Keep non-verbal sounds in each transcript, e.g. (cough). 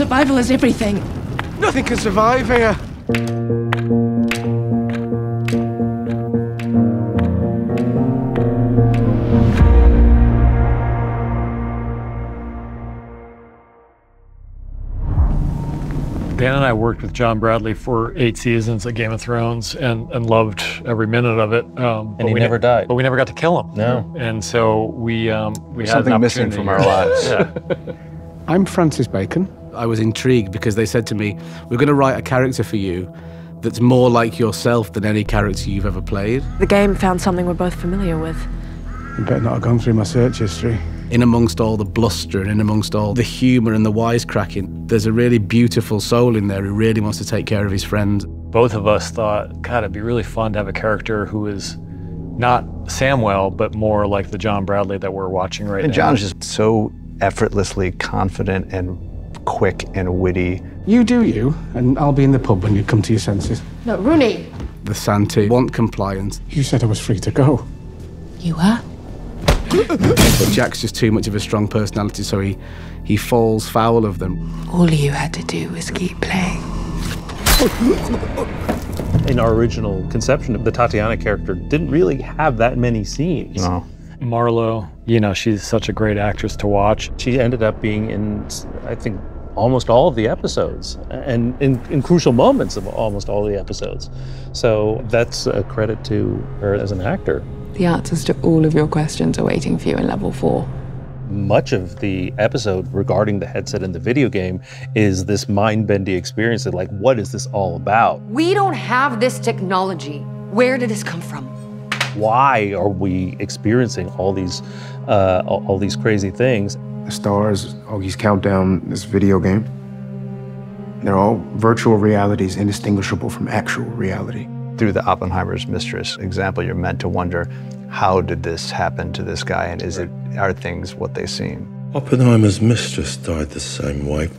Survival is everything. Nothing can survive here. Dan and I worked with John Bradley for eight seasons at Game of Thrones and, and loved every minute of it. Um, And he we never ne- died. But we never got to kill him. No. And so we um, we There's had an something missing from our lives. (laughs) Yeah. I'm Francis Bacon. I was intrigued because they said to me, We're going to write a character for you that's more like yourself than any character you've ever played. The game found something we're both familiar with. You better not have gone through my search history. In amongst all the bluster and in amongst all the humour and the wisecracking, there's a really beautiful soul in there who really wants to take care of his friends. Both of us thought, God, it'd be really fun to have a character who is not Samwell, but more like the John Bradley that we're watching right And now. And John's just so effortlessly confident and quick and witty. You do you, and I'll be in the pub when you come to your senses. No, Rooney. The San-Ti want compliance, You said I was free to go. You were? but Jack's just too much of a strong personality, so he, he falls foul of them. All you had to do was keep playing. In our original conception, of the Tatiana character didn't really have that many scenes. No. Marlo, you know, she's such a great actress to watch. She ended up being in, I think, almost all of the episodes and in, in crucial moments of almost all the episodes. So that's a credit to her as an actor. The answers to all of your questions are waiting for you in level four. Much of the episode regarding the headset in the video game is this mind-bending experience of like, what is this all about? We don't have this technology. Where did this come from? Why are we experiencing all these, uh, all, all these crazy things? The stars, Auggie's Countdown, this video game. They're all virtual realities indistinguishable from actual reality. Through the Oppenheimer's mistress example, you're meant to wonder, how did this happen to this guy, and is it are things what they seem? Oppenheimer's mistress died the same way.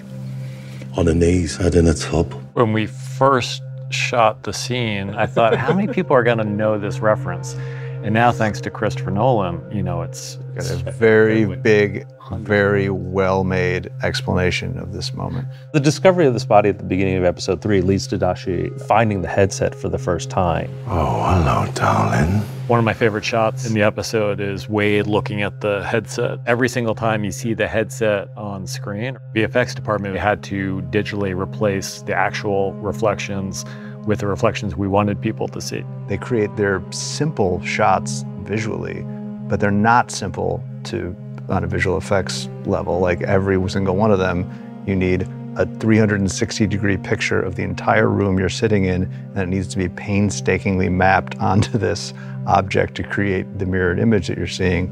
On her knees, head in a tub. When we first shot the scene, I thought, how many people are going to know this reference? And now, thanks to Christopher Nolan, you know, it's, Got a very big, very well-made explanation of this moment. The discovery of this body at the beginning of episode three leads to Da Shi finding the headset for the first time. Oh, hello, darling. One of my favorite shots in the episode is Wade looking at the headset. Every single time you see the headset on screen, the VFX department had to digitally replace the actual reflections with the reflections we wanted people to see. They create their simple shots visually, but they're not simple to on a visual effects level. Like every single one of them, you need a 360 degree picture of the entire room you're sitting in, and it needs to be painstakingly mapped (laughs) onto this object to create the mirrored image that you're seeing.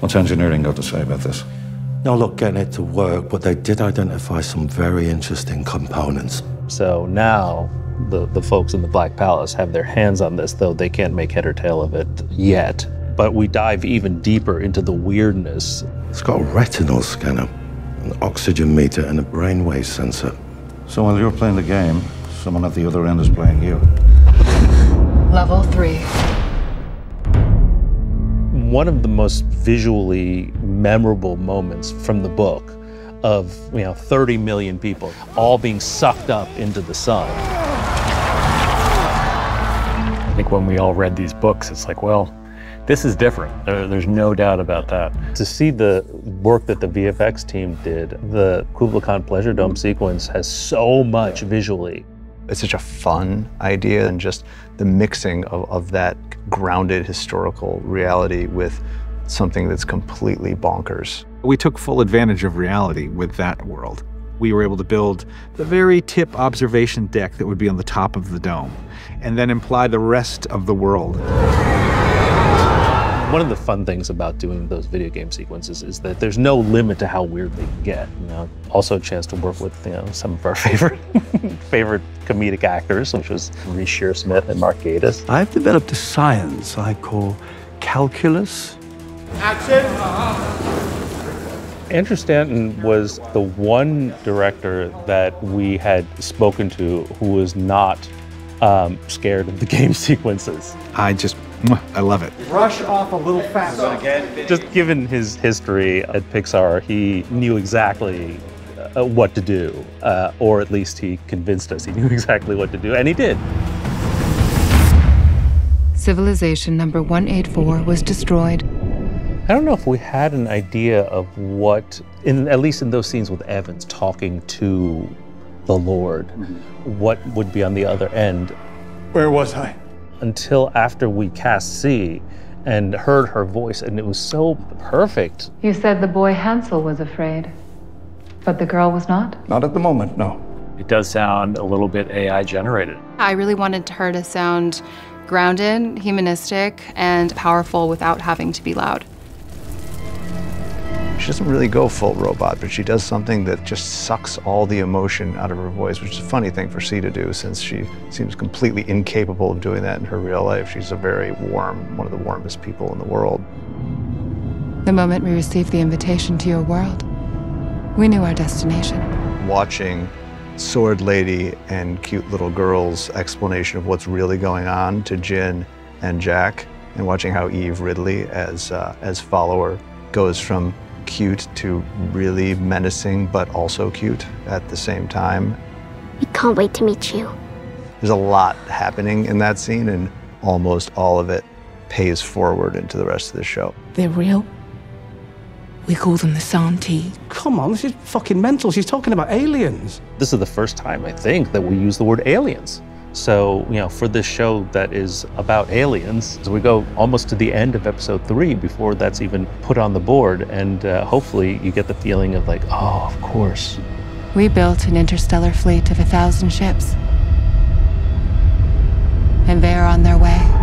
What's engineering got to say about this? No look, getting it to work, but they did identify some very interesting components. So now the, the folks in the Black Palace have their hands on this, though they can't make head or tail of it yet. But we dive even deeper into the weirdness. It's got a retinal scanner, an oxygen meter, and a brainwave sensor. So while you're playing the game, someone at the other end is playing you. Level three. One of the most visually memorable moments from the book of you know 30 million people all being sucked up into the sun. I think when we all read these books, it's like, well, this is different. There, there's no doubt about that. To see the work that the VFX team did, the Kubla Khan Pleasure Dome sequence has so much visually. It's such a fun idea, and just the mixing of, of that grounded historical reality with something that's completely bonkers. We took full advantage of reality with that world. We were able to build the very tip observation deck that would be on the top of the dome, and then imply the rest of the world. One of the fun things about doing those video game sequences is that there's no limit to how weird they can get. You know, also a chance to work with you know some of our (laughs) favorite favorite comedic actors, which was Reece Shearsmith and Mark Gatiss. I've developed a science I call calculus. Uh-huh. Andrew Stanton was the one director that we had spoken to who was not um, scared of the (laughs) game sequences. I just, I love it. Brush off a little faster. Just given his history at Pixar, he knew exactly uh, uh, what to do, uh, or at least he convinced us he knew (laughs) exactly what to do, and he did. Civilization number 184 was destroyed. I don't know if we had an idea of what, in at least in those scenes with Evans talking to the Lord, mm-hmm. what would be on the other end. Where was I? Until after we cast Sea and heard her voice, and it was so perfect. You said the boy Hansel was afraid, but the girl was not? Not at the moment, no. It does sound a little bit AI generated. I really wanted her to sound grounded, humanistic, and powerful without having to be loud. She doesn't really go full robot, but she does something that just sucks all the emotion out of her voice, which is a funny thing for Sea to do since she seems completely incapable of doing that in her real life. She's a very warm, one of the warmest people in the world. The moment we received the invitation to your world, we knew our destination. Watching Sword Lady and cute little girl's explanation of what's really going on to Jin and Jack, and watching how Eve Ridley, as, uh, as follower, goes from cute to really menacing, but also cute at the same time. We can't wait to meet you. There's a lot happening in that scene, and almost all of it pays forward into the rest of the show. They're real. We call them the San-Ti. Come on, this is fucking mental. She's talking about aliens. This is the first time, I think, that we use the word aliens. So, you know, for this show that is about aliens, we go almost to the end of episode three before that's even put on the board. And uh, hopefully you get the feeling of like, oh, of course. We built an interstellar fleet of a thousand ships. And they are on their way.